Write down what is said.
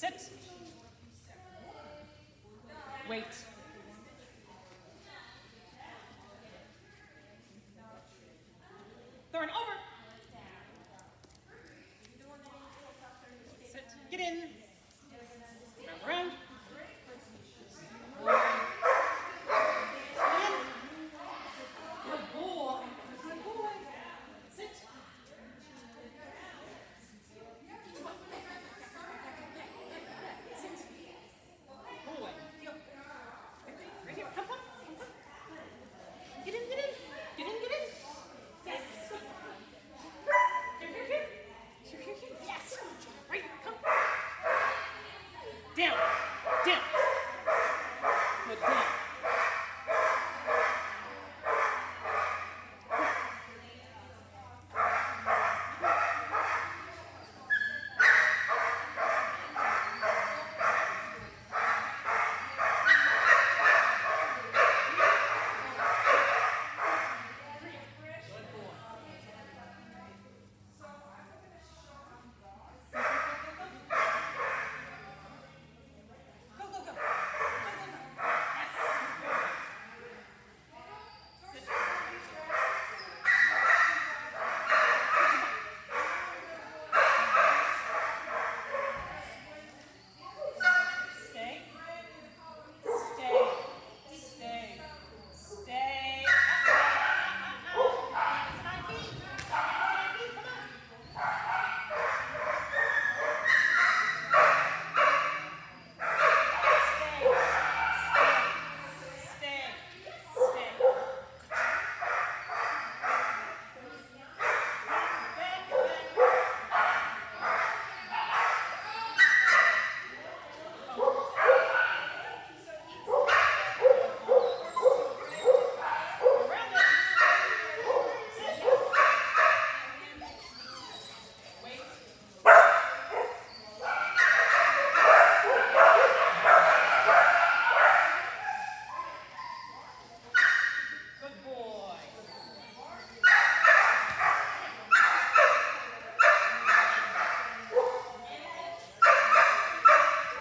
Sit. Wait. Thorn, over. Sit. Get in. down.